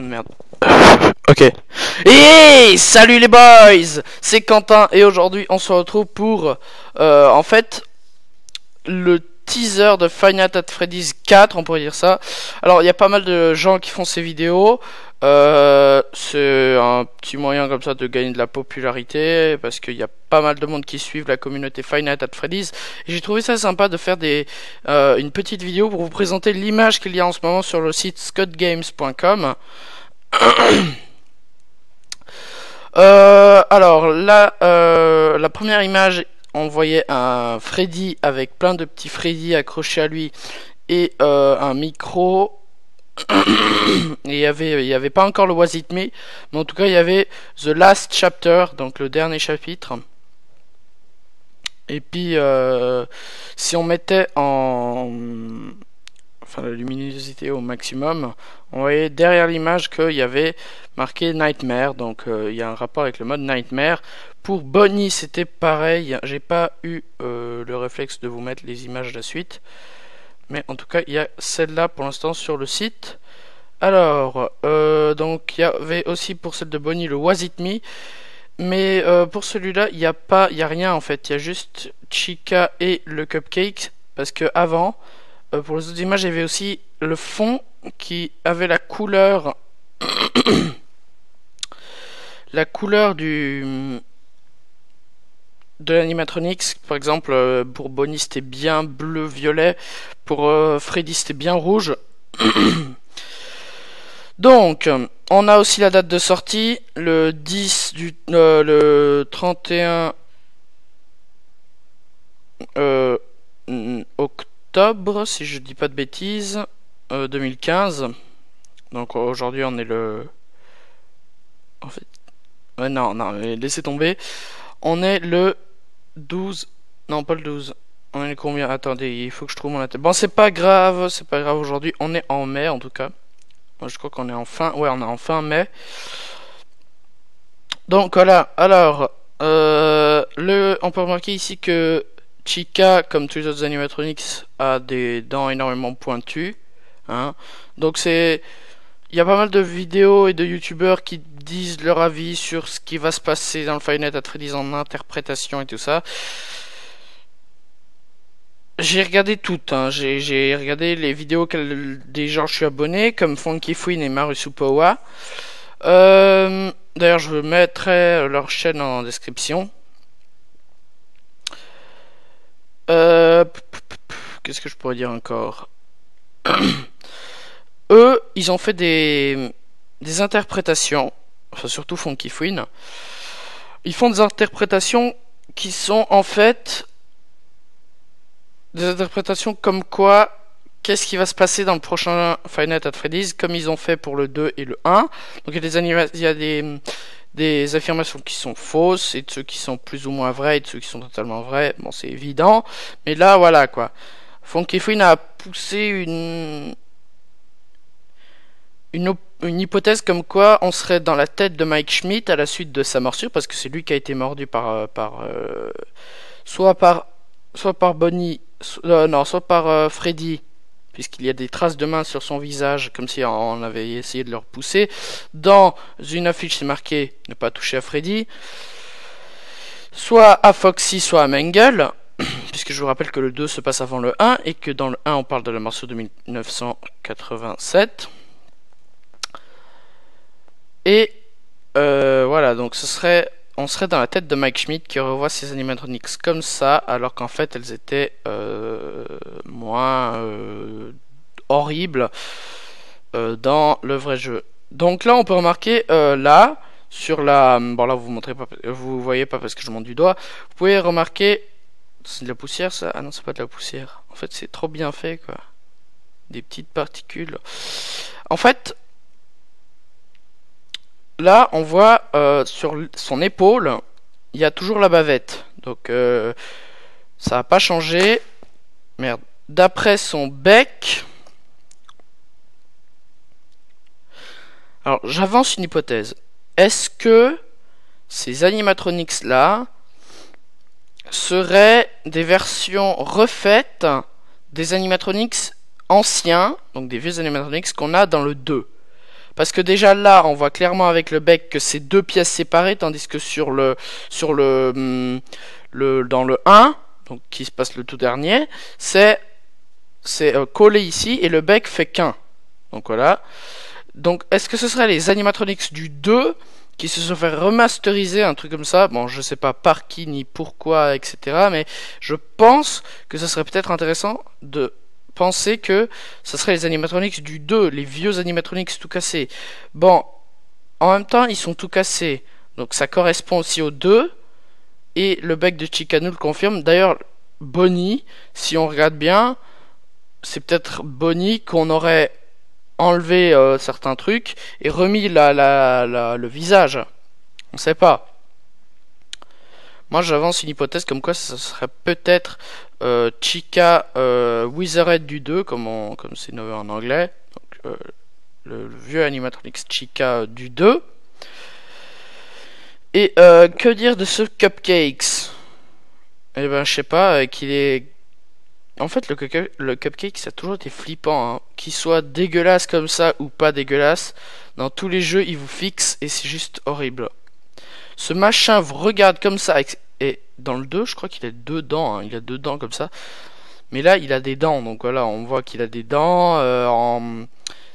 de merde. ok. Et salut les boys C'est Quentin et aujourd'hui on se retrouve pour euh, en fait le teaser de Final Fantasy Freddy's 4, on pourrait dire ça. Alors il y a pas mal de gens qui font ces vidéos. Euh, c'est un petit moyen comme ça de gagner de la popularité parce qu'il y a pas mal de monde qui suivent la communauté Nights at Freddy's. J'ai trouvé ça sympa de faire des, euh, une petite vidéo pour vous présenter l'image qu'il y a en ce moment sur le site scottgames.com. euh, alors là, la première image, on voyait un Freddy avec plein de petits Freddy accrochés à lui et euh, un micro. Avait il y avait pas encore le Was It Me mais en tout cas il y avait The Last Chapter donc le dernier chapitre. Et puis euh, si on mettait en enfin la luminosité au maximum on voyait derrière l'image qu'il y avait marqué Nightmare. Donc euh, il y a un rapport avec le mode Nightmare pour Bonnie c'était pareil j'ai pas eu euh, le réflexe de vous mettre les images de la suite mais en tout cas, il y a celle-là pour l'instant sur le site. Alors, euh, donc il y avait aussi pour celle de Bonnie le Was Me. Mais euh, pour celui-là, il n'y a pas, a rien en fait. Il y a juste Chica et le cupcake. Parce que avant, pour les autres images, il y avait aussi le fond qui avait la couleur, la couleur du de l'animatronics. Par exemple, euh, pour Bonnie c'était bien bleu-violet, pour euh, Freddy c'était bien rouge. Donc, on a aussi la date de sortie, le 10 du euh, le 31 octobre, si je dis pas de bêtises, 2015. Donc aujourd'hui on est le en fait non non laissez tomber. On est le 12. Non, pas le 12. On est combien? Attendez, il faut que je trouve mon. Bon, c'est pas grave, c'est pas grave aujourd'hui. On est en mai en tout cas. Moi, je crois qu'on est en fin. Ouais, on est en fin mai. Donc voilà. Alors, euh, le, on peut remarquer ici que Chica, comme tous les autres animatronics, a des dents énormément pointues. Hein. Donc c'est, y a pas mal de vidéos et de youtubeurs qui disent leur avis sur ce qui va se passer dans le Nights at Freddy's en interprétation et tout ça. J'ai regardé tout, hein. j'ai regardé les vidéos des gens je suis abonné, comme Funky Fouine et Marusupowa. Euh, D'ailleurs, je mettrai leur chaîne en description. Euh, Qu'est-ce que je pourrais dire encore? Eux, ils ont fait des, des interprétations enfin surtout Funky Fouine, ils font des interprétations qui sont en fait des interprétations comme quoi qu'est-ce qui va se passer dans le prochain Final Night at Freddy's comme ils ont fait pour le 2 et le 1. Donc il y a des il y a des des affirmations qui sont fausses et de ceux qui sont plus ou moins vrais et de ceux qui sont totalement vrais. Bon, c'est évident, mais là voilà quoi. Funky Fouine a poussé une une, hypothèse comme quoi on serait dans la tête de Mike Schmidt à la suite de sa morsure, parce que c'est lui qui a été mordu par, euh, par euh, soit par soit par Bonnie, euh, non, soit par Freddy, puisqu'il y a des traces de main sur son visage, comme si on avait essayé de le repousser. Dans une affiche, c'est marqué ne pas toucher à Freddy. Soit à Foxy, soit à Mengel, puisque je vous rappelle que le 2 se passe avant le 1 et que dans le 1 on parle de la morsure de 1987. Et euh, voilà, donc ce serait, on serait dans la tête de Mike Schmidt qui revoit ses animatronics comme ça, alors qu'en fait elles étaient euh, moins euh, horribles dans le vrai jeu. Donc là, on peut remarquer là sur la, bon là vous montrez pas, vous voyez pas parce que je monte du doigt. Vous pouvez remarquer, c'est de la poussière ça? Ah non, c'est pas de la poussière. En fait, c'est trop bien fait quoi. Des petites particules. En fait, là, on voit euh, sur son épaule, il y a toujours la bavette. Donc, euh, ça n'a pas changé. Merde. D'après son bec. Alors, j'avance une hypothèse. Est-ce que ces animatronics là seraient des versions refaites des animatronics anciens, donc des vieux animatronics qu'on a dans le 2 Parce que déjà là, on voit clairement avec le bec que c'est deux pièces séparées, tandis que sur le, sur le, hum, le dans le 1, donc qui se passe le tout dernier, c'est c'est euh, collé ici et le bec fait qu'un. Donc voilà. Donc est-ce que ce serait les animatronics du 2 qui se sont fait remasteriser, un truc comme ça? Bon, je sais pas par qui ni pourquoi, etc. Mais je pense que ce serait peut-être intéressant de penser que ce serait les animatronics du 2, les vieux animatronics tout cassés. Bon, en même temps, ils sont tout cassés. Donc ça correspond aussi au 2. Et le bec de Chica nous le confirme. D'ailleurs, Bonnie, si on regarde bien, c'est peut-être Bonnie qu'on aurait enlevé euh, certains trucs et remis la, la, le visage. On sait pas. Moi j'avance une hypothèse comme quoi ça serait peut-être euh, Chica euh, Wizardhead du 2, comme comme c'est nommé en anglais. Euh, le, vieux animatrix Chica du 2. Et que dire de ce Cupcakes? Eh ben je sais pas, qu'il est en fait, le, le, cupcake, ça a toujours été flippant. Hein. Qu'il soit dégueulasse comme ça ou pas dégueulasse, dans tous les jeux, il vous fixe et c'est juste horrible. Ce machin vous regarde comme ça. Dans le 2, je crois qu'il a deux dents. Hein. Il a deux dents comme ça. Mais là, il a des dents. Donc voilà, on voit qu'il a des dents. Euh, en...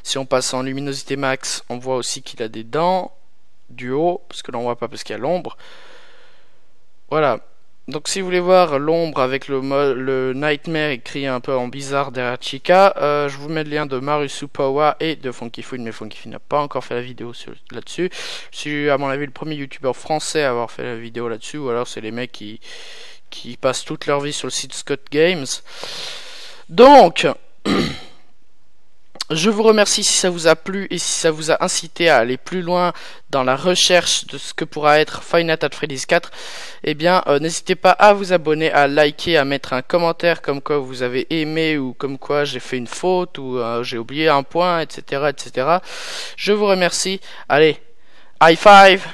Si on passe en luminosité max, on voit aussi qu'il a des dents du haut. Parce que là, on voit pas parce qu'il y a l'ombre. Voilà. Donc si vous voulez voir l'ombre avec le, le Nightmare écrit un peu en bizarre derrière Chica, euh, je vous mets le lien de Maru Supawa et de Funky Food, mais Funky Food n'a pas encore fait la vidéo là-dessus. Je suis à mon avis le premier youtubeur français à avoir fait la vidéo là-dessus, ou alors c'est les mecs qui, qui passent toute leur vie sur le site Scott Games. Donc... Je vous remercie si ça vous a plu et si ça vous a incité à aller plus loin dans la recherche de ce que pourra être Five Nights at Freddy's 4. Eh bien, euh, n'hésitez pas à vous abonner, à liker, à mettre un commentaire comme quoi vous avez aimé ou comme quoi j'ai fait une faute ou euh, j'ai oublié un point, etc., etc. Je vous remercie. Allez, high five